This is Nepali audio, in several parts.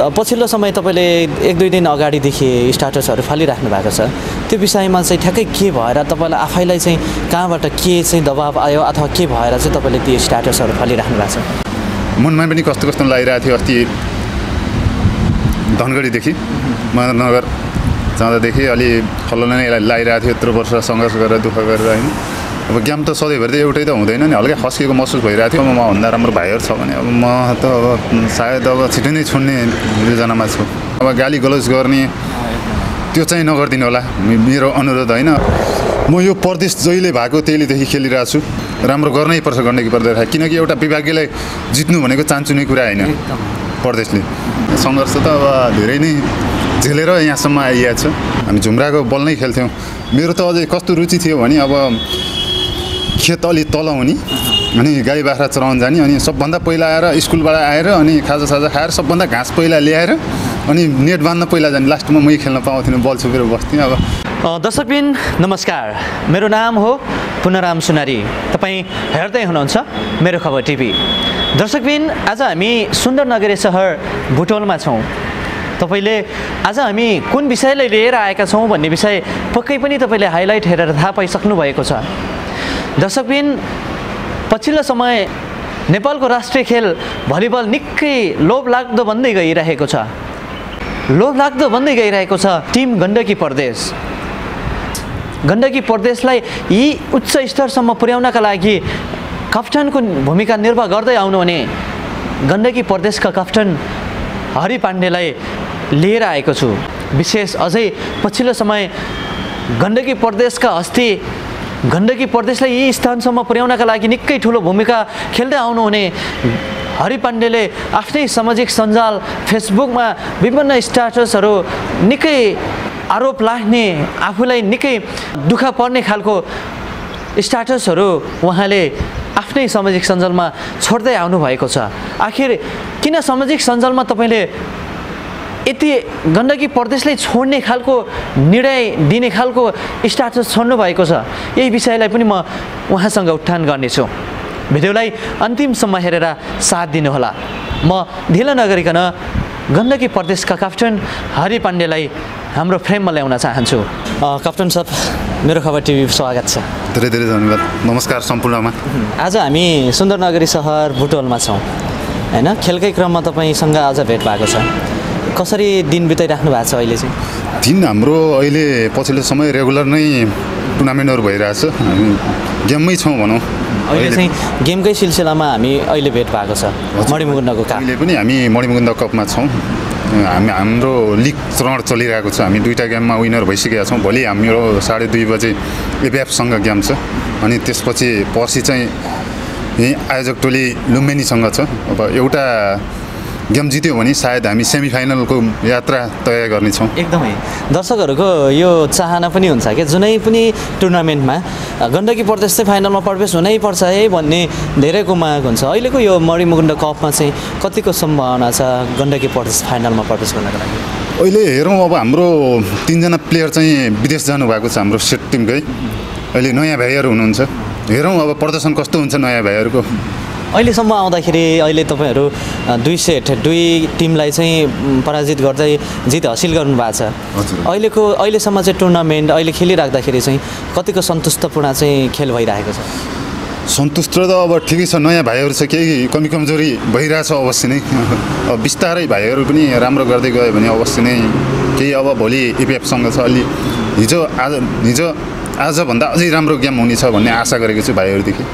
पछिल्लो समय तपाईँले एक दुई दिन अगाडिदेखि स्टाटसहरू फालिराख्नु भएको छ। त्यो विषयमा चाहिँ ठ्याक्कै के भएर तपाईँलाई आफैलाई चाहिँ कहाँबाट के चाहिँ दबाब आयो अथवा के भएर चाहिँ तपाईँले त्यो स्टाटसहरू फालिराख्नु भएको छ? मनमा पनि कस्तो कस्तो लागिरहेको थियो अस्ति धनगढीदेखि महानगर जाँदादेखि अलि खल्लो नै लागिरहेको थियो यत्रो वर्ष सङ्घर्ष गरेर दुःख गरेर होइन? अब गेम त सधैँभरि त एउटै त हुँदैन नि। हल्का खस्किएको महसुस भइरहेको थियो। मभन्दा राम्रो भाइहरू छ भने अब म त अब सायद अब छिटो नै छोड्ने योजनामा छु। अब गाली गलौज गर्ने त्यो चाहिँ नगरिदिनु होला। मेरो अनुरोध होइन। म यो प्रदेश जहिले भएको त्यहिलेदेखि खेलिरहेको छु। राम्रो गर्नै पर्छ गण्डकी प्रदेश किनकि एउटा विभागीयलाई जित्नु भनेको चान्चुने कुरा होइन प्रदेशले। सङ्घर्ष त अब धेरै नै झेलेर यहाँसम्म आइएको छ। हामी झुम्राको बल नै खेल्थ्यौँ। मेरो त अझै कस्तो रुचि थियो भने अब खेत अलि तल हुने। अनि गाई बाख्रा चराउन जाने। अनि सबभन्दा पहिला आएर स्कुलबाट आएर अनि खाजा साजा खाएर सबभन्दा घाँस पहिला ल्याएर अनि नेट बाँध्न पहिला जाने। लास्टमा मै खेल्न पाउँथिनँ बल छोपेर बस्थेँ अब। दर्शकबिन नमस्कार। मेरो नाम हो पुनराम सुनारी। तपाईँ हेर्दै हुनुहुन्छ मेरो खबर टिभी। दर्शकबिन आज हामी सुन्दरनगरी सहर भुटोलमा छौँ। तपाईँले आज हामी कुन विषयलाई लिएर आएका छौँ भन्ने विषय पक्कै पनि तपाईँले हाइलाइट हेरेर थाहा पाइसक्नु भएको छ। दर्शकबिन पछिल्लो समय नेपालको राष्ट्रिय खेल भलिबल निकै लोभलाग्दो बन्दै गइरहेको छ। लोभलाग्दो बन्दै गइरहेको छ टिम गण्डकी प्रदेश। गण्डकी प्रदेशलाई यी उच्च स्तरसम्म पुर्याउनका लागि कप्तानको भूमिका निर्वाह गर्दै आउनुहुने गण्डकी प्रदेशका कप्तान हरि पाण्डेलाई लिएर आएको छु। विशेष अझै पछिल्लो समय गण्डकी प्रदेशका हस्ती गण्डकी प्रदेशलाई यी स्थानसम्म पुर्याउनका लागि निकै ठुलो भूमिका खेल्दै आउनुहुने हरि पाण्डेले आफ्नै सामाजिक सञ्जाल फेसबुकमा विभिन्न स्ट्याटसहरू निकै आरोप लाग्ने आफूलाई निकै दुःख पर्ने खालको स्ट्याटसहरू उहाँले आफ्नै सामाजिक सञ्जालमा छोड्दै आउनुभएको छ। आखिर किन सामाजिक सञ्जालमा तपाईँले यति गण्डकी प्रदेशलाई छोड्ने खालको निर्णय दिने खालको स्ट्याटस छोड्नु भएको छ। यही विषयलाई पनि म उहाँसँग उठान गर्नेछु। भिडियोलाई अन्तिमसम्म हेरेर साथ दिनुहोला। म ढिलो नगरिकन गण्डकी प्रदेशका क्याप्टन हरि पाण्डेलाई हाम्रो फ्रेममा ल्याउन चाहन्छु। क्याप्टन साहब मेरो खबर टिभी स्वागत छ। धेरै धेरै धन्यवाद। नमस्कार सम्पूर्णमा। आज हामी सुन्दरनगरी सहर बुटोलमा छौँ। होइन खेलकै क्रममा तपाईँसँग आज भेट भएको छ। कसरी दिन बिताइराख्नु भएको छ अहिले चाहिँ? दिन हाम्रो अहिले पछिल्लो समय रेगुलर नै टुर्नामेन्टहरू भइरहेछ। हामी गेममै छौँ भनौँ। अहिले चाहिँ गेमकै सिलसिलामा हामी अहिले भेट भएको छ मणिमुकुण्डको काम अहिले पनि हामी मणिमुकुन्द कपमा छौँ। हामी हाम्रो लिग चरण चलिरहेको छ। हामी दुईवटा गेममा विनर भइसकेका छौँ। भोलि हाम्रो साढे दुई बजे एबिएफसँग गेम छ। अनि त्यसपछि पर्सि चाहिँ यहीँ आयोजक टोली लुम्बिनीसँग छ। अब एउटा गेम जित्यो भने सायद हामी सेमी फाइनलको यात्रा तय गर्नेछौँ। एकदमै। दर्शकहरूको यो चाहना पनि हुन्छ कि? जुनै पनि टुर्नामेन्टमा गण्डकी प्रदेश चाहिँ फाइनलमा प्रवेश हुनैपर्छ है भन्ने धेरैको माग हुन्छ। अहिलेको यो मणिमुकुण्ड कपमा चाहिँ कतिको सम्भावना छ गण्डकी प्रदेश फाइनलमा प्रवेश गर्नको लागि? अहिले हेरौँ अब हाम्रो तिनजना प्लेयर चाहिँ विदेश जानुभएको छ हाम्रो सेट टिमकै। अहिले नयाँ भाइहरू हुनुहुन्छ। हेरौँ अब प्रदर्शन कस्तो हुन्छ नयाँ भाइहरूको? अहिलेसम्म आउँदाखेरि अहिले तपाईँहरू दुई सेट दुई टिमलाई चाहिँ पराजित गर्दै जित हासिल गर्नुभएको छ। अहिलेको अहिलेसम्म चाहिँ टुर्नामेन्ट अहिले खेलिराख्दाखेरि चाहिँ कतिको सन्तुष्टपूर्ण चाहिँ खेल भइरहेको छ? सन्तुष्ट त अब ठिकै छ नयाँ भाइहरू छ केही कमी कमजोरी भइरहेछ अवश्य नै। अब बिस्तारै भाइहरू पनि राम्रो गर्दै गयो भने अवश्य नै केही अब भोलि इपिएफसँग छ। अलि हिजो आज हिजो आजभन्दा अझै राम्रो गेम हुनेछ भन्ने आशा गरेको छु भाइहरूदेखि।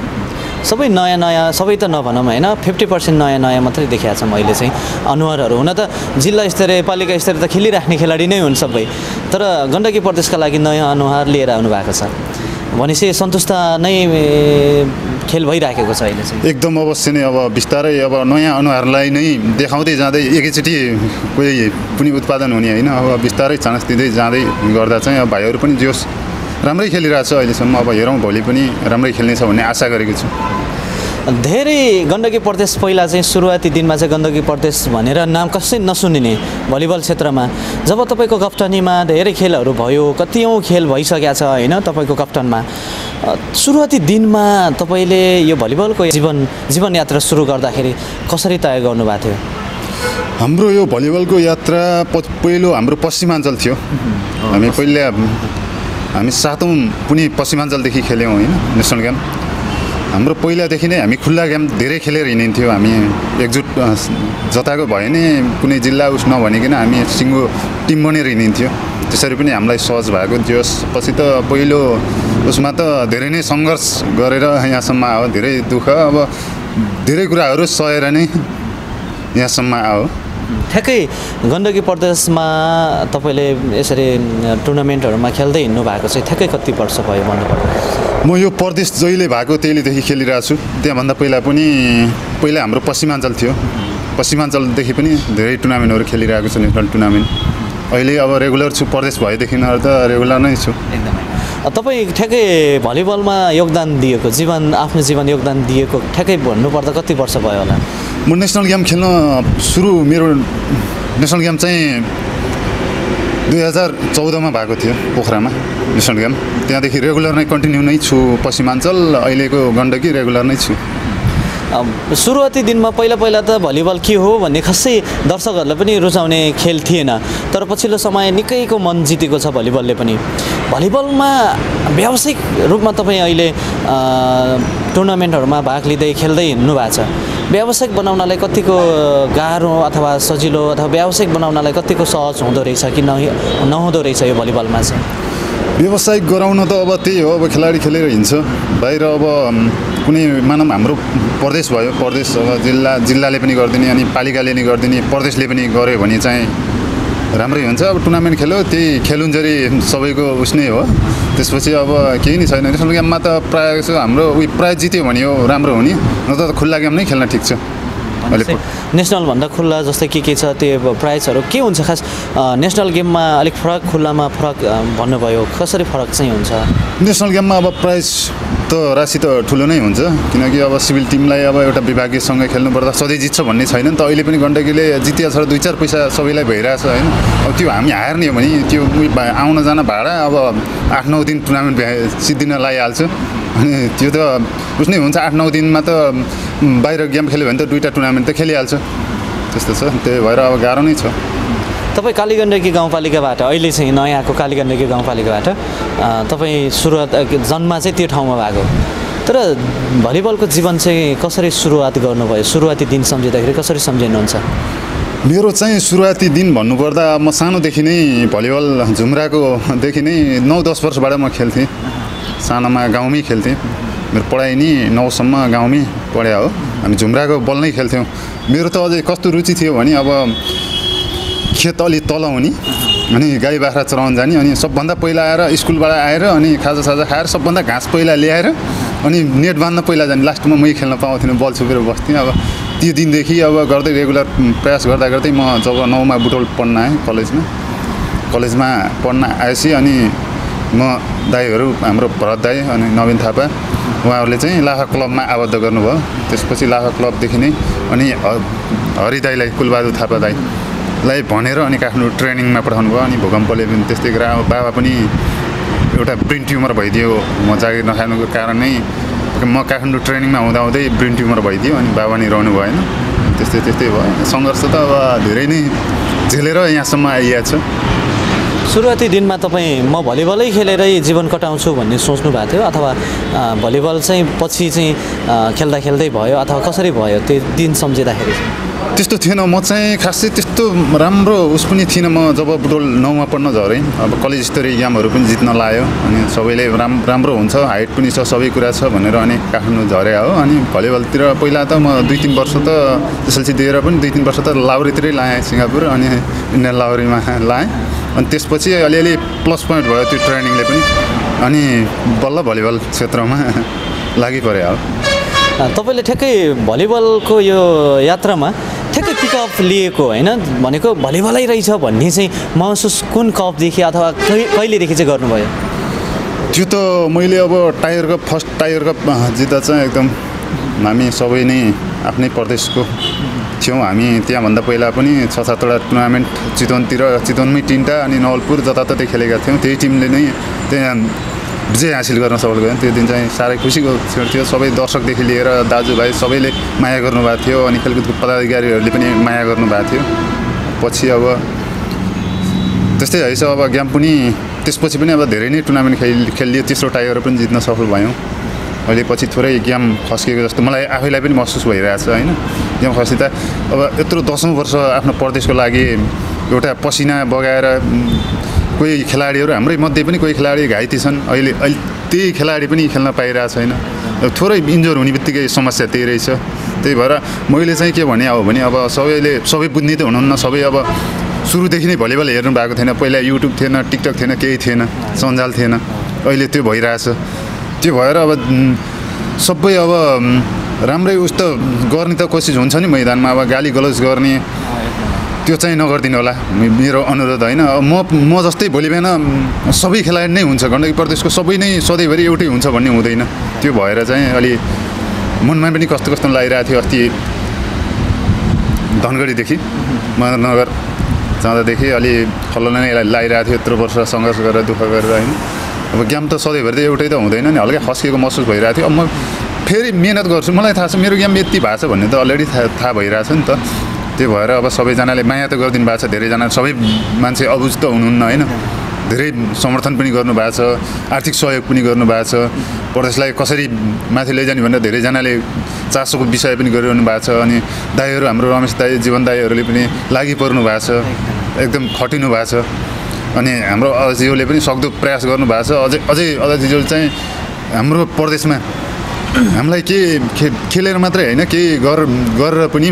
सबै नयाँ नयाँ सबै त नभनौँ होइन फिफ्टी पर्सेन्ट नयाँ नयाँ मात्रै देखाएको छ मैले चाहिँ अनुहारहरू हुन त जिल्ला स्तरीय पालिका स्तरीय त खेलिराख्ने खेलाडी नै हुन् सबै। तर गण्डकी प्रदेशका लागि नयाँ अनुहार लिएर आउनु भएको छ। भनेपछि सन्तुष्ट नै खेल भइराखेको छ अहिले चाहिँ। एकदम अवश्य नै अब बिस्तारै अब नयाँ अनुहारलाई नै देखाउँदै जाँदै एकैचोटि कोही पनि उत्पादन हुने होइन अब बिस्तारै चान्स दिँदै जाँदै गर्दा चाहिँ अब भाइहरू पनि जोस् राम्रै खेलिरहेछ अहिलेसम्म। अब हेरौँ भोलि पनि राम्रै खेल्नेछ भन्ने आशा गरेको छु। धेरै गण्डकी प्रदेश पहिला चाहिँ सुरुवाती दिनमा चाहिँ गण्डकी प्रदेश भनेर नाम कसै नसुनिने भलिबल क्षेत्रमा। जब तपाईँको कप्तानीमा धेरै खेलहरू भयो कतिौँ खेल भइसकेको छ होइन तपाईँको कप्तानमा। सुरुवाती दिनमा तपाईँले यो भलिबलको जीवन जीवनयात्रा सुरु गर्दाखेरि कसरी तय गर्नुभएको थियो? हाम्रो यो भलिबलको यात्रा पहिलो हाम्रो पश्चिमाञ्चल थियो। हामी पहिले हामी सातौँ पनि पश्चिमाञ्चलदेखि खेल्यौँ होइन नेसनल गेम। हाम्रो पहिलादेखि नै हामी खुल्ला गेम धेरै खेलेर हिँडिन्थ्यौँ। हामी एकजुट जताको भयो नि कुनै जिल्ला उस नभनिकन हामी सिङ्गो टिम बनेर हिँडिन्थ्यो। त्यसरी पनि हामीलाई सहज भएको थियो। पछि त पहिलो उसमा त धेरै नै सङ्घर्ष गरेर यहाँसम्म आयो। धेरै दुःख अब धेरै कुराहरू सहेर नै यहाँसम्म आयो। ठ्याक्कै गण्डकी प्रदेशमा तपाईँले यसरी टुर्नामेन्टहरूमा खेल्दै हिँड्नु भएको चाहिँ ठ्याक्कै कति वर्ष भयो भन्नुपर्दा म यो प्रदेश जहिले भएको त्यहिलेदेखि खेलिरहेको छु। त्यहाँभन्दा पहिला पनि पहिला हाम्रो पश्चिमाञ्चल थियो। पश्चिमाञ्चलदेखि पनि धेरै टुर्नामेन्टहरू खेलिरहेको छु नेसनल टुर्नामेन्ट। अहिले अब रेगुलर छु प्रदेश भएदेखि त रेगुलर नै छु। एकदमै। तपाईँ ठ्याक्कै भलिबलमा योगदान दिएको जीवन आफ्नो जीवन योगदान दिएको ठ्याक्कै भन्नुपर्दा कति वर्ष भयो होला? म नेसनल गेम खेल्न सुरु मेरो नेसनल गेम चाहिँ दुई हजार चौधमा भएको थियो पोखरामा नेसनल गेम। त्यहाँदेखि रेगुलर नै कन्टिन्यू नै छु पश्चिमाञ्चल अहिलेको गण्डकी रेगुलर नै छु। सुरुवाती दिनमा पहिला पहिला त भलिबल के हो भन्ने खासै दर्शकहरूलाई पनि रुचाउने खेल थिएन। तर पछिल्लो समय निकैको मन जितेको छ भलिबलले पनि। भलिबलमा व्यावसायिक रूपमा तपाईँ अहिले टुर्नामेन्टहरूमा भाग लिँदै खेल्दै हिँड्नु भएको छ। व्यावसायिक बनाउनलाई कतिको गाह्रो अथवा सजिलो अथवा व्यावसायिक बनाउनलाई कतिको सहज हुँदो रहेछ कि नहि नहुँदो रहेछ यो भलिबलमा चाहिँ? व्यवसायिक गराउन त अब त्यही हो अब खेलाडी खेलेर हिँड्छ। बाहिर अब कुनै मानौँ हाम्रो प्रदेश भयो प्रदेश अब जिल्ला जिल्लाले पनि गरिदिने अनि पालिकाले नि गरिदिने प्रदेशले पनि गर्यो भने चाहिँ राम्रै हुन्छ। अब टुर्नामेन्ट खेल्यो त्यही खेलुन्जरी सबैको उस नै हो। त्यसपछि अब केही नै छैन। नेसनल गेममा त प्रायः जसो हाम्रो उयो प्रायः जित्यो भने हो राम्रो हुने। नत्र त खुल्ला गेम नै खेल्न ठिक छ। अहिले नेसनलभन्दा खुल्ला जस्तै के के छ त्यो प्राइजहरू के हुन्छ खास नेसनल गेममा अलिक फरक खुल्लामा फरक भन्नुभयो कसरी फरक चाहिँ हुन्छ? नेसनल गेममा अब प्राइज त राशि त ठुलो नै हुन्छ किनकि अब सिभिल टिमलाई अब एउटा विभागीयसँग खेल्नु पर्दा सधैँ जित्छ भन्ने छैन नि त। अहिले पनि गण्डकीले जितिया छ र दुई चार पैसा सबैलाई भइरहेछ होइन? अब त्यो हामी हार्ने हो भने त्यो आउन जान भाडा अब आठ नौ दिन टुर्नामेन्ट भ्या- सिद्धिन लगाइहाल्छ अनि त्यो त उस नै हुन्छ आठ नौ दिनमा त बाहिर गेम खेल्यो भने त दुईवटा टुर्नामेन्ट त खेलिहाल्छ। त्यस्तो छ त्यही भएर अब गाह्रो नै छ। तपाईँ कालीगण्डकी गाउँपालिकाबाट अहिले चाहिँ नयाँ आएको कालीगण्डकी गाउँपालिकाबाट तपाईँ सुरुवात जन्म चाहिँ त्यो ठाउँमा भएको। तर भलिबलको जीवन चाहिँ कसरी सुरुवात गर्नुभयो? सुरुवाती दिन सम्झिँदाखेरि कसरी सम्झिनुहुन्छ? मेरो चाहिँ सुरुवाती दिन भन्नुपर्दा म सानोदेखि नै भलिबल झुम्राकोदेखि नै नौ दस वर्षबाट म खेल्थेँ। सानोमा गाउँमै खेल्थेँ। मेरो पढाइ नि नौसम्म गाउँमै पढाइ हो। हामी झुम्राको बल नै खेल्थ्यौँ। मेरो त अझै कस्तो रुचि थियो भने अब खेत अलि तल हुने अनि गाई बाख्रा चराउन जाने अनि सबभन्दा पहिला आएर स्कुलबाट आएर अनि खाजा साजा खाएर सबभन्दा घाँस पहिला ल्याएर अनि नेट बाँध्न पहिला जाने। लास्टमा मै खेल्न पाउँथिनँ बल छुपेर बस्थेँ। अब त्यो दिनदेखि अब गर्दै रेगुलर प्रयास गर्दा गर्दै म जब नौमा बुटोल पढ्न आएँ कलेजमा कलेजमा पढ्न आएपछि अनि म दाईहरू हाम्रो भरत दाई अनि नवीन थापा उहाँहरूले चाहिँ लाखा क्लबमा आबद्ध गर्नुभयो। त्यसपछि लाखा क्लबदेखि नै अनि हरि दाईलाई कुलबहादुर थापा दाईलाई भनेर अनि काठमाडौँ ट्रेनिङमा पठाउनु भयो। अनि भूकम्पले पनि त्यस्तै गरेर अब बाबा पनि एउटा ब्रेन ट्युमर भइदियो। म जागिर नखानुको कारण नै म काठमाडौँ ट्रेनिङमा हुँदा हुँदै ब्रेन ट्युमर भइदियो अनि बाबा नि रहनु भएन। त्यस्तै त्यस्तै भयो। सङ्घर्ष त अब धेरै नै झेलेर यहाँसम्म आइएको छ। सुरुवाती दिनमा तपाईँ म भलिबलै खेलेरै जीवन कटाउँछु भन्ने सोच्नु भएको थियो अथवा भलिबल चाहिँ पछि चाहिँ खेल्दा खेल्दै भयो अथवा कसरी भयो त्यो दिन सम्झिँदाखेरि? त्यस्तो थिएन। म चाहिँ खासै त्यस्तो राम्रो उस पनि थिइनँ म जब बुटोल नौमा पढ्न झरेँ अब कलेज स्तरीय इक्जामहरू पनि जित्न लायो अनि सबैले राम राम्रो हुन्छ हाइट पनि छ सबै कुरा छ भनेर अनि काठमाडौँ झरे हो। अनि भलिबलतिर पहिला त म दुई तिन वर्ष त एसएलसी दिएर पनि दुई तिन वर्ष त लाउरीतिरै लाएँ सिङ्गापुर अनि इन्डियन लाउरीमा लाएँ। अनि त्यसपछि अलिअलि प्लस पोइन्ट भयो त्यो ट्रेनिङले पनि। अनि बल्ल भलिबल क्षेत्रमा लागि पऱ्यो अब तपाईँले ठ्याक्कै भलिबलको यो यात्रामा ठ्याक्कै पिकअप लिएको होइन? भनेको भलिबलै रहेछ भन्ने चाहिँ महसुस कुन कपदेखि अथवा कहिलेदेखि चाहिँ गर्नुभयो? त्यो त मैले अब tier cup first tier cup जित्दा चाहिँ एकदम हामी सबै नै आफ्नै प्रदेशको थियौँ हामी त्यहाँभन्दा पहिला पनि छ सातवटा टुर्नामेन्ट चितवनतिर चितवनमै तिनवटा अनि नवलपुर जताततै खेलेका थियौँ। त्यही टिमले नै त्यहाँ विजय हासिल गर्न सफल गयो त्यो दिन चाहिँ साह्रै खुसीको क्षण थियो। सबै दर्शकदेखि लिएर दाजुभाइ सबैले माया गर्नुभएको थियो अनि खेलकुदको पदाधिकारीहरूले पनि माया गर्नुभएको थियो। पछि अब त्यस्तै है अब गेम पनि त्यसपछि पनि अब धेरै नै टुर्नामेन्ट खेल खेलियो। तेस्रो टाइगर पनि जित्न सफल भयौँ। अहिले पछि थोरै गेम खस्किएको जस्तो मलाई आफैलाई पनि महसुस भइरहेछ होइन? गेम खस्किँदा अब यत्रो दसौँ वर्ष आफ्नो प्रदेशको लागि एउटा पसिना बगाएर कोही खेलाडीहरू हाम्रै मध्ये पनि कोही खेलाडी घाइते छन्। अहिले अहिले त्यही खेलाडी पनि खेल्न पाइरहेको छैन थोरै इन्जोर हुने बित्तिकै समस्या त्यही रहेछ। त्यही भएर मैले चाहिँ के भने अब भने अब सबैले सबै बुझ्ने त हुनुहुन्न। सबै अब सुरुदेखि नै भलिबल हेर्नु भएको थिएन। पहिला युट्युब थिएन टिकटक थिएन केही थिएन सञ्जाल थिएन। अहिले त्यो भइरहेछ। त्यो भएर अब सबै अब राम्रै उस्तो गर्ने त कोसिस हुन्छ नि मैदानमा अब गाली गलौज गर्ने। त्यो चाहिँ नगरिदिनु होला मेरो अनुरोध होइन। म म जस्तै भोलि बिहान सबै खेलाडी नै हुन्छ गण्डकी प्रदेशको सबै नै सधैँभरि एउटै हुन्छ भन्ने हुँदैन। त्यो भएर चाहिँ अलि मनमा पनि कस्तो कस्तो लागिरहेको थियो अस्ति धनगढीदेखि मदनगर जाँदादेखि अलि खल्लो नै लागिरहेको थियो यत्रो वर्ष सङ्घर्ष गरेर दुःख गरेर होइन। अब गेम त सधैँभरि त एउटै त हुँदैन नि। हल्का खस्किएको महसुस भइरहेको थियो। अब म फेरि मिहिनेत गर्छु। मलाई थाहा छ मेरो गेम यति भएको छ भन्ने त अलरेडी थाहा थाहा भइरहेछ नि त। त्यो भएर अब सबैजनाले माया त गरिदिनु भएको छ। धेरैजना सबै मान्छे अबुझ त हुनुहुन्न होइन? धेरै समर्थन पनि गर्नुभएको छ। आर्थिक सहयोग पनि गर्नुभएको छ। प्रदेशलाई कसरी माथि लैजाने भनेर धेरैजनाले चासोको विषय पनि गरिरहनु भएको छ। अनि दाईहरू हाम्रो रमेश दाई जीवन दाईहरूले पनि लागि पर्नु भएको छ। एकदम खटिनु भएको छ। अनि हाम्रो अजियोले पनि सक्दो प्रयास गर्नुभएको छ। अझै अझै अजियोले चाहिँ हाम्रो प्रदेशमा हामीलाई के खे खेलेर मात्रै होइन केही गर गरेर पनि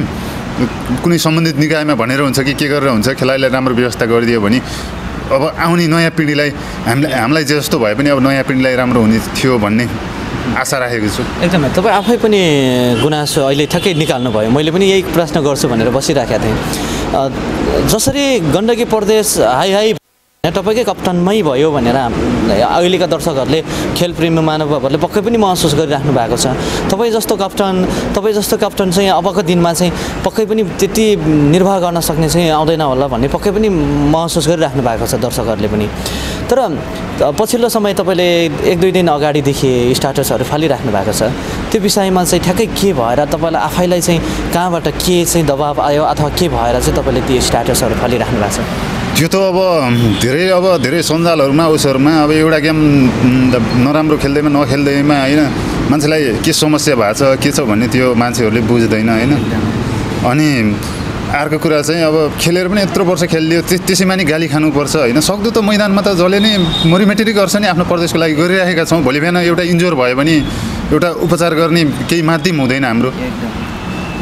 कुनै सम्बन्धित निकायमा भनेर हुन्छ कि के गरेर हुन्छ खेलाडीलाई राम्रो व्यवस्था गरिदियो भने अब आउने नयाँ पिँढीलाई हामीलाई हामीलाई जे जस्तो भए पनि अब नयाँ पिँढीलाई राम्रो हुने थियो भन्ने आशा राखेको छु। एकदमै। तपाईँ आफै पनि गुनासो अहिले ठ्याक्कै निकाल्नु भयो मैले पनि यही प्रश्न गर्छु भनेर बसिराखेको थिएँ। जसरी गण्डकी प्रदेश हाई हाई तपाईँकै कप्तानमै भयो भनेर अहिलेका दर्शकहरूले खेलप्रेमी महानुभावहरूले पक्कै पनि महसुस गरिराख्नु भएको छ। तपाईँ जस्तो कप्तान तपाईँ जस्तो कप्तान चाहिँ अबको दिनमा चाहिँ पक्कै पनि त्यति निर्वाह गर्न सक्ने चाहिँ आउँदैन होला भन्ने पक्कै पनि महसुस गरिराख्नु भएको छ दर्शकहरूले पनि। तर पछिल्लो समय तपाईँले एक दुई दिन अगाडिदेखि स्टाटसहरू फालिराख्नु भएको छ। त्यो विषयमा चाहिँ ठ्याक्कै के भएर तपाईँलाई आफैलाई चाहिँ कहाँबाट के चाहिँ दबाब आयो अथवा के भएर चाहिँ तपाईँले त्यो स्टाटसहरू फालिराख्नु भएको छ? त्यो त अब धेरै अब धेरै सञ्जालहरूमा उसहरूमा अब एउटा गेम नराम्रो खेल्दैमा नखेल्दैमा होइन मान्छेलाई के समस्या भएको छ के छ भन्ने त्यो मान्छेहरूले बुझ्दैन होइन? अनि अर्को कुरा चाहिँ अब खेलेर पनि यत्रो वर्ष खेलिदियो त्यस त्यसैमा नि गाली खानुपर्छ होइन? सक्दो त मैदानमा त जसले नै मरिमेटेरी गर्छ नि आफ्नो प्रदेशको लागि गरिरहेका छौँ भोलि बिहान एउटा इन्जोर भयो भने एउटा उपचार गर्ने केही माध्यम हुँदैन हाम्रो।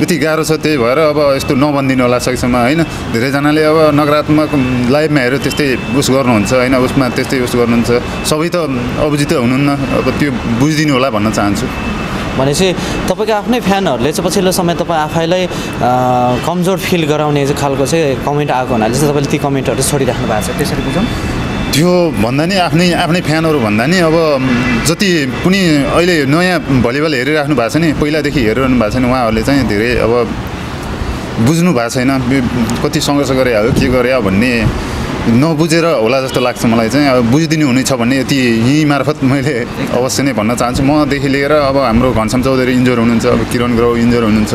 यति गाह्रो छ त्यही भएर अब यस्तो नभनिदिनु होला सकेसम्म होइन? धेरैजनाले अब नकारात्मक लाइभमा हेरेर त्यस्तै उस गर्नुहुन्छ होइन? उसमा त्यस्तै उस गर्नुहुन्छ। सबै त अभिजित हुनुहुन्न। अब त्यो बुझिदिनु होला भन्न चाहन्छु। भनेपछि तपाईँको आफ्नै फ्यानहरूले चाहिँ पछिल्लो समय तपाईँ आफैलाई कमजोर फिल गराउने खालको चाहिँ कमेन्ट आएको हुनाले चाहिँ तपाईँले ती कमेन्टहरू छोडिराख्नु भएको छ। त्यसरी बुझौँ। त्यो भन्दा नि आफ्नै आफ्नै फ्यानहरू भन्दा नि अब जति पनि अहिले नयाँ भलिबल हेरिराख्नु भएको छ नि पहिलादेखि हेरिरहनु भएको छ नि उहाँहरूले चाहिँ धेरै अब बुझ्नु भएको छैन कति सङ्घर्ष गरे हो के गरे भन्ने नबुझेर होला जस्तो लाग्छ मलाई चाहिँ। अब बुझिदिनु हुनेछ भन्ने यति यहीँ मार्फत मैले अवश्य नै भन्न चाहन्छु। मदेखि लिएर अब हाम्रो घनश्याम चौधरी इन्जोर हुनुहुन्छ अब किरण ग्रौ इन्जोर हुनुहुन्छ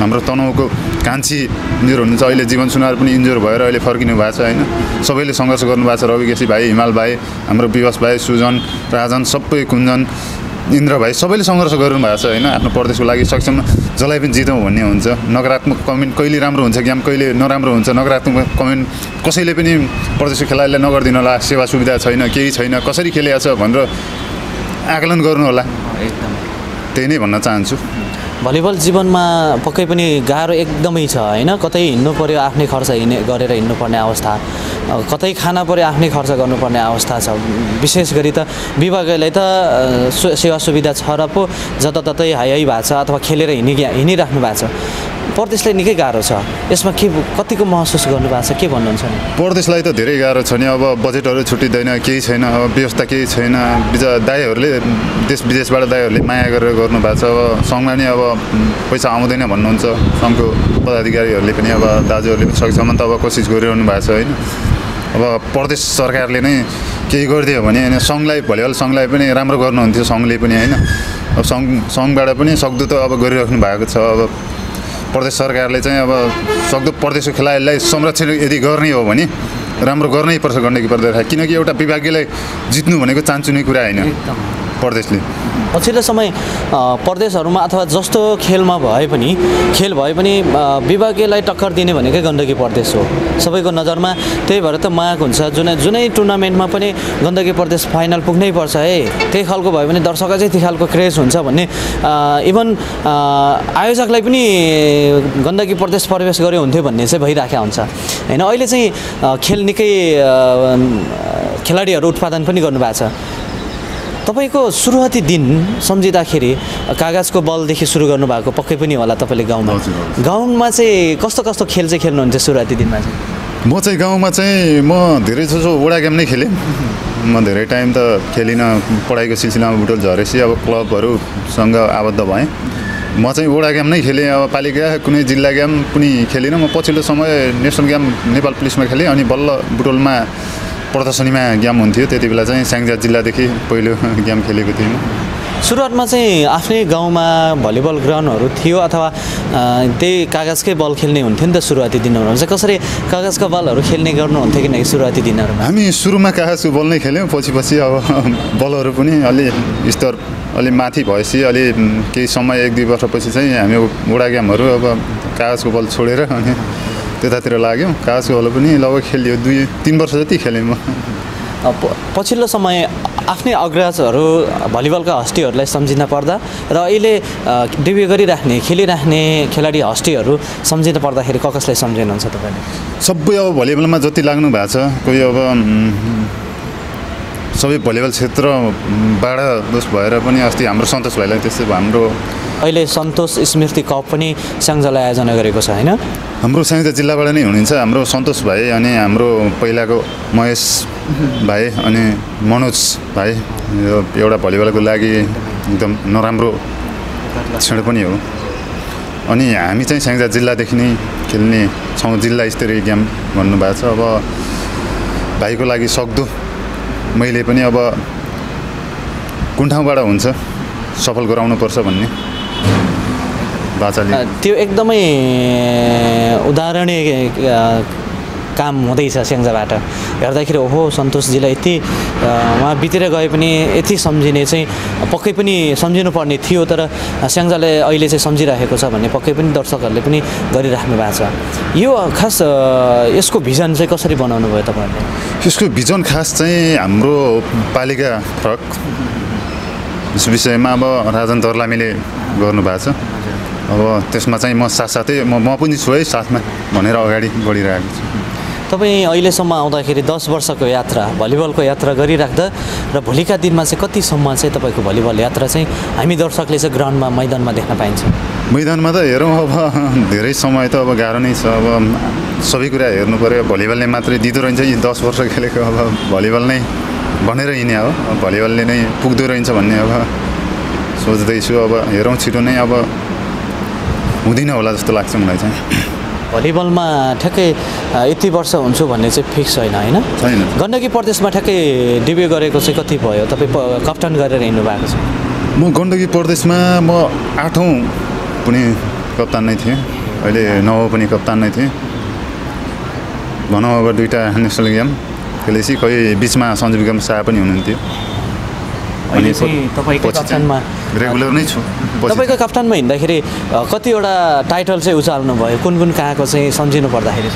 हाम्रो तनहुको कान्छी इन्जोर हुनुहुन्छ। अहिले जीवन सुनार पनि इन्जोर भएर अहिले फर्किनु भएको छ होइन? सबैले सङ्घर्ष गर्नुभएको छ। रवि केसी भाइ हिमाल भाइ हाम्रो विवश भाइ सुजन राजन सबै कुञ्जन। इन्द्र भाइ सबैले सङ्घर्ष गर्नुभएको छ होइन आफ्नो प्रदेशको लागि सक्षम जसलाई पनि जितौँ भन्ने हुन्छ। नकारात्मक कमेन्ट कहिले राम्रो हुन्छ गेम कहिले नराम्रो हुन्छ? नकारात्मक कमेन्ट कसैले पनि प्रदेशको खेलाडीलाई नगरिदिनु होला सेवा सुविधा छैन केही छैन कसरी खेलिएको छ भनेर आकलन गर्नु होला त्यही नै भन्न चाहन्छु। भलिबल जीवनमा पक्कै पनि गाह्रो एकदमै छ होइन? कतै हिँड्नु पऱ्यो आफ्नै खर्च हिँड्ने गरेर हिँड्नुपर्ने अवस्था। कतै खाना पऱ्यो आफ्नै खर्च गर्नुपर्ने अवस्था छ। विशेष गरी त विभागले त सेवा सुविधा छ र पो जताततै हाई भएको छ अथवा खेलेर हिँडि हिँडिराख्नु भएको छ। प्रदेशलाई निकै गाह्रो छ। यसमा के कतिको महसुस गर्नुभएको छ? के भन्नुहुन्छ? प्रदेशलाई त धेरै गाह्रो छ नि। अब बजेटहरू छुट्टिँदैन केही छैन अब व्यवस्था केही छैन। बिच दाईहरूले देश विदेशबाट दाईहरूले माया गरेर गर्नुभएको छ। अब सङ्घमा नि अब पैसा आउँदैन भन्नुहुन्छ। सङ्घको पदाधिकारीहरूले पनि अब दाजुहरूले पनि सकेसम्म त अब कोसिस गरिरहनु भएको छ होइन? अब प्रदेश सरकारले नै केही गरिदियो भने होइन सङ्घलाई भलिबल सङ्घलाई पनि राम्रो गर्नुहुन्थ्यो सङ्घले पनि होइन? अब सङ्घ सङ्घबाट पनि सक्दो त अब गरिराख्नु भएको छ। अब प्रदेश सरकारले चाहिँ अब सक्दो प्रदेशको खेलाडीलाई संरक्षण यदि गर्ने हो भने राम्रो गर्नै पर्छ गण्डकी प्रदेश। किनकि एउटा विभागीयलाई जित्नु भनेको चान्चुने कुरा होइन। प्रदेशले। पछिल्लो समय प्रदेशहरूमा अथवा जस्तो खेलमा भए पनि खेल भए पनि विभागीयलाई टक्कर दिने भनेकै गण्डकी प्रदेश हो। सबैको नजरमा त्यही भएर त माग हुन्छ। जुनै जुनै टुर्नामेन्टमा पनि गण्डकी प्रदेश फाइनल पुग्नै पर्छ है त्यही खालको भयो भने दर्शकलाई चाहिँ त्यही खालको क्रेज हुन्छ भन्ने इभन आयोजकलाई पनि गण्डकी प्रदेश प्रवेश गरे हुन्थ्यो भन्ने चाहिँ भइराखेको हुन्छ। होइन अहिले चाहिँ खेल निकै खेलाडीहरू उत्पादन पनि गर्नुभएको छ। तपाईँको सुरुवाती दिन सम्झिँदाखेरि कागजको बलदेखि सुरु गर्नुभएको पक्कै पनि होला तपाईँले गाउँमा। गाउँमा चाहिँ कस्तो कस्तो खेल चाहिँ खेल्नुहुन्थ्यो सुरुवाती दिनमा चाहिँ? म चाहिँ गाउँमा चाहिँ म धेरै जसो वडा गेम नै खेलेँ। म धेरै टाइम त खेलिनँ पढाइको सिलसिलामा बुटोल झरेपछि अब क्लबहरूसँग आबद्ध भएँ। म चाहिँ वडा गेम नै खेलेँ अब पालिका कुनै जिल्ला गेम पनि खेलिनँ। म पछिल्लो समय नेसनल गेम नेपाल पुलिसमा खेलेँ अनि बल्ल बुटोलमा प्रदर्शनीमा गेम हुन्थ्यो त्यति बेला चाहिँ स्याङ्जा जिल्लादेखि पहिलो गेम खेलेको थिएँ सुरुवातमा चाहिँ आफ्नै गाउँमा भलिबल ग्राउन्डहरू थियो अथवा त्यही कागजकै बल खेल्ने हुन्थ्यो नि त सुरुवाती दिनहरूमा। चाहिँ कसरी कागजका बलहरू खेल्ने गर्नुहुन्थ्यो किनकि सुरुवाती दिनहरूमा? हामी सुरुमा कागजको बल नै खेल्यौँ पछि पछि अब बलहरू पनि अलि स्तर अलि माथि भएपछि अलि केही समय एक दुई वर्षपछि चाहिँ हामी वडा गेमहरू अब कागजको बल छोडेर अनि त्यतातिर लाग्यौँ। कागजको बल पनि लगभग खेलियो। दुई तिन वर्ष जति खेलेँ म। पछिल्लो समय आफ्नै अग्रजहरू भलिबलका हस्तीहरूलाई सम्झिन पर्दा र अहिले डेब्यु गरिराख्ने खेलिराख्ने खेलाडी हस्तीहरू सम्झिन पर्दाखेरि क कसलाई सम्झिनुहुन्छ तपाईँले? सबै अब भलिबलमा जति लाग्नु भएको छ कोही अब सबै भलिबल क्षेत्रबाट दोष भएर पनि अस्ति हाम्रो सन्तोष भाइलाई त्यस्तै। हाम्रो अहिले सन्तोष स्मृति कप पनि स्याङ्जाले आयोजना गरेको छ होइन? हाम्रो संयुक्त जिल्लाबाट नै हुनुहुन्छ हाम्रो सन्तोष भाइ अनि हाम्रो पहिलाको महेश भाइ अनि मनोज भाइ। यो एउटा भलिबलको लागि एकदम नराम्रो क्षण पनि हो। अनि हामी चाहिँ स्याङ्जा जिल्लादेखि नै खेल्ने छौँ जिल्ला स्तरीय गेम भन्नुभएको छ। अब भाइको लागि सक्दो मैले पनि अब कुन ठाउँबाट हुन्छ सफल गराउनुपर्छ भन्ने त्यो एकदमै उदाहरणीय काम हुँदैछ स्याङ्जाबाट। हेर्दाखेरि ओहो सन्तोषजीलाई यति उहाँ बितेर गए पनि यति सम्झिने चाहिँ पक्कै पनि सम्झिनुपर्ने थियो तर स्याङ्जाले अहिले चाहिँ सम्झिराखेको छ भन्ने पक्कै पनि दर्शकहरूले पनि गरिराख्नु भएको छ। यो खास यसको भिजन चाहिँ कसरी बनाउनु भयो तपाईँहरूले? यसको भिजन खास चाहिँ हाम्रो पालिका फरक। यस विषयमा अब राजन दर्लामीले गर्नुभएको छ। अब त्यसमा चाहिँ म साथसाथै म पनि छु है साथमा भनेर अगाडि बढिरहेको छु। तपाईँ अहिलेसम्म आउँदाखेरि दस वर्षको यात्रा भलिबलको यात्रा गरिराख्दा र भोलिका दिनमा चाहिँ कतिसम्म चाहिँ तपाईँको भलिबल यात्रा चाहिँ हामी दर्शकले चाहिँ ग्राउन्डमा मैदानमा देख्न पाइन्छ? मैदानमा त हेरौँ अब धेरै समय त अब गाह्रो नै छ। अब सबै कुरा हेर्नु पऱ्यो। भलिबलले मात्रै दिँदो रहन्छ यी दस वर्ष खेलेको अब भलिबल नै भनेर हिँडे हो। भलिबलले नै पुग्दो रहन्छ भन्ने अब सोच्दैछु। अब हेरौँ छिटो नै अब हुँदैन होला जस्तो लाग्छ मलाई चाहिँ। भलिबलमा ठ्याक्कै यति वर्ष हुन्छु भन्ने चाहिँ फिक्स होइन होइन? छैन। गण्डकी प्रदेशमा ठ्याक्कै डेब्यु गरेको चाहिँ कति भयो? तपाईँ कप्तान गरेर हिँड्नु भएको छ। म गण्डकी प्रदेशमा म आठौँ पनि कप्तान नै थिएँ। अहिले नौ पनि कप्तान नै थिएँ। भनौँ अब दुइटा नेसनल गेम। खेलेपछि कोही बिचमा सञ्जीव गेम शाह पनि हुनुहुन्थ्यो। अहिले चाहिँ तपाईँकै कप्तानमा रेगुलर नै छु तपाईँको कप्तानमा हिँड्दाखेरि कतिवटा टाइटल चाहिँ उचाल्नु भयो कुन कुन कहाँको चाहिँ सम्झिनु पर्दाखेरि?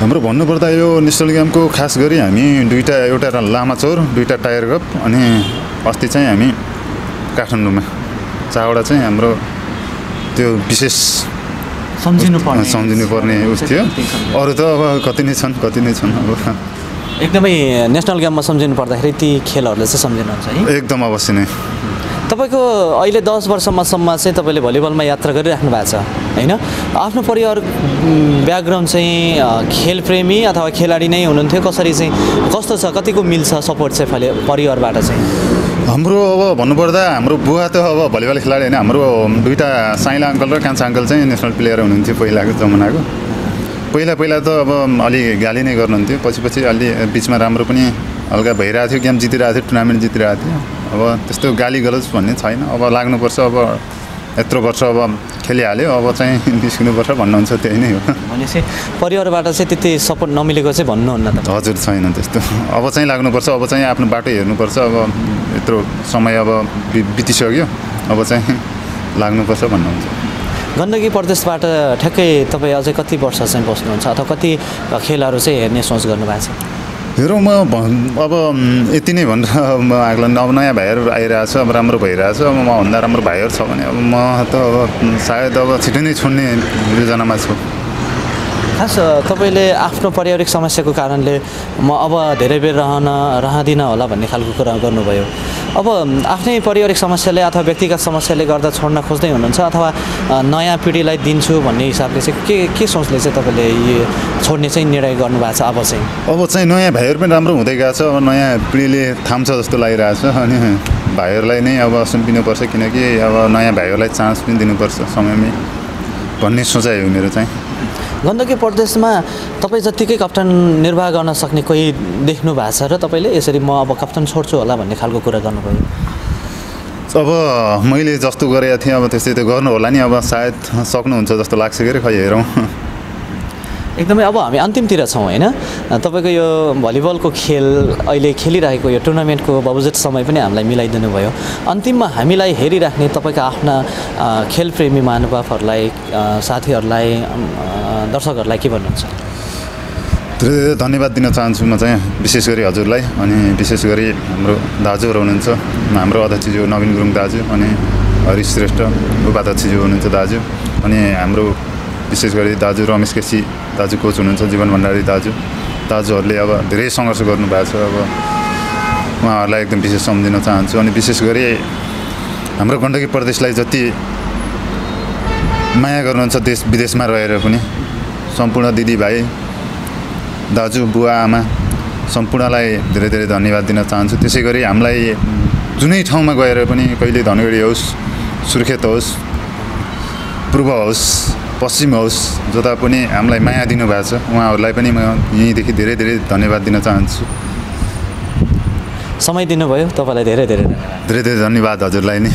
हाम्रो भन्नुपर्दा यो नेसनल गेमको खास गरी हामी दुईवटा एउटा लामाचौर दुईवटा टायर कप अनि अस्ति चाहिँ हामी काठमाडौँमा। चारवटा चाहिँ हाम्रो त्यो विशेष सम्झिनु पर्ने सम्झिनु पर्ने उस थियो। अरू त अब कति नै छन् कति नै छन् अब। एकदमै नेसनल गेममा सम्झिनु पर्दाखेरि ती खेलहरूले चाहिँ सम्झिनुहुन्छ है? एकदम अवश्य नै। तपाईँको अहिले दस वर्षमासम्म चाहिँ तपाईँले भलिबलमा यात्रा गरिराख्नु भएको छ होइन? आफ्नो परिवार ब्याकग्राउन्ड चाहिँ खेलप्रेमी अथवा खेलाडी नै हुनुहुन्थ्यो। कसरी चाहिँ कस्तो छ कतिको मिल्छ सपोर्ट चाहिँ फले परिवारबाट चाहिँ? हाम्रो अब भन्नुपर्दा हाम्रो बुवा त अब भलिबल खेलाडी होइन। हाम्रो दुइटा साइला अङ्कल र कान्छा अङ्कल चाहिँ नेसनल प्लेयर हुनुहुन्थ्यो पहिलाको जमानाको। पहिला पहिला त अब अलि गाली नै गर्नुहुन्थ्यो। पछि पछि अलि बिचमा राम्रो पनि हल्का भइरहेको थियो गेम जितिरहेको थियो टुर्नामेन्ट जितिरहेको थियो। अब त्यस्तो गाली गलोज भन्ने छैन। अब लाग्नुपर्छ अब यत्रो वर्ष अब खेलिहाल्यो अब चाहिँ निस्किनुपर्छ भन्नुहुन्छ त्यही नै हो। भनेपछि परिवारबाट चाहिँ त्यति सपोर्ट नमिलेको चाहिँ भन्नुहुन्न त। हजुर छैन त्यस्तो। अब चाहिँ लाग्नुपर्छ अब चाहिँ आफ्नो बाटो हेर्नुपर्छ। अब यत्रो समय अब बितिसक्यो। अब चाहिँ लाग्नुपर्छ भन्नुहुन्छ। गण्डकी प्रदेशबाट ठ्याक्कै तपाईँ अझै कति वर्ष चाहिँ बस्नुहुन्छ अथवा कति खेलहरू चाहिँ हेर्ने सोच गर्नुभएको छ? हेरौँ म अब यति नै भनेर म आग्लन अब नयाँ भाइहरू आइरहेछ अब राम्रो भइरहेछ अब मभन्दा राम्रो भाइहरू छ भने अब म त अब सायद अब छिटै नै छोड्ने योजनामा छु। खास तपाईँले आफ्नो पारिवारिक समस्याको कारणले म अब धेरै बेर रहन रहँदिनँ होला भन्ने खालको कुरा गर्नुभयो। अब आफ्नै पारिवारिक समस्याले अथवा व्यक्तिगत समस्याले गर्दा छोड्न खोज्दै हुनुहुन्छ अथवा नयाँ पिँढीलाई दिन्छु भन्ने हिसाबले चाहिँ के के सोचले चाहिँ तपाईँले यो छोड्ने चाहिँ निर्णय गर्नुभएको छ अब चाहिँ? अब चाहिँ नयाँ भाइहरू पनि राम्रो हुँदै गएको छ। अब नयाँ पिँढीले थाम्छ जस्तो लागिरहेछ अनि भाइहरूलाई नै अब सुम्पिनुपर्छ किनकि अब नयाँ भाइहरूलाई चान्स पनि दिनुपर्छ समयमै भन्ने सोचाइ हो मेरो चाहिँ। गण्डकी प्रदेशमा तपाईँ जत्तिकै कप्तान निर्वाह गर्न सक्ने कोही देख्नु भएको छ र तपाईँले यसरी म अब कप्तान छोड्छु होला भन्ने खालको कुरा गर्नुभयो? अब मैले जस्तो गरेको थिएँ अब त्यस्तै त गर्नु होला नि अब सायद सक्नुहुन्छ जस्तो लाग्छ कि खै हेरौँ। एकदमै अब हामी अन्तिमतिर छौँ होइन? तपाईँको यो भलिबलको खेल अहिले खेलिरहेको यो टुर्नामेन्टको बबुजेट समय पनि हामीलाई मिलाइदिनु भयो अन्तिममा हामीलाई हेरिराख्ने तपाईँका आफ्ना खेलप्रेमी महानुभावहरूलाई साथीहरूलाई दर्शकहरूलाई के भन्नुहुन्छ? धेरै धेरै धन्यवाद दिन चाहन्छु म चाहिँ विशेष गरी हजुरलाई अनि विशेष गरी हाम्रो दाजुहरू हुनुहुन्छ हाम्रो अध्यक्षज्यू नवीन गुरुङ दाजु अनि हरिश श्रेष्ठ उपाध्यक्षज्यू हुनुहुन्छ दाजु अनि हाम्रो विशेष गरी दाजु रमेश केसी दाजु कोच हुनुहुन्छ जीवन भण्डारी दाजु। दाजुहरूले अब धेरै सङ्घर्ष गर्नुभएको छ अब उहाँहरूलाई एकदम विशेष सम्झिन चाहन्छु। अनि विशेष गरी हाम्रो गण्डकी प्रदेशलाई जति माया गर्नुहुन्छ देश विदेशमा रहेर पनि सम्पूर्ण दिदीभाइ दाजु बुवा आमा सम्पूर्णलाई धेरै धेरै धन्यवाद दिन चाहन्छु। त्यसै गरी हामीलाई जुनै ठाउँमा गएर पनि कहिले धनगढी होस् सुर्खेत होस् पूर्व होस् पश्चिम होस् जता पनि हामीलाई माया दिनुभएको छ उहाँहरूलाई पनि म यहीँदेखि धेरै धेरै धन्यवाद दिन चाहन्छु। समय दिनुभयो तपाईँलाई धेरै धेरै धेरै धेरै धन्यवाद हजुरलाई नै।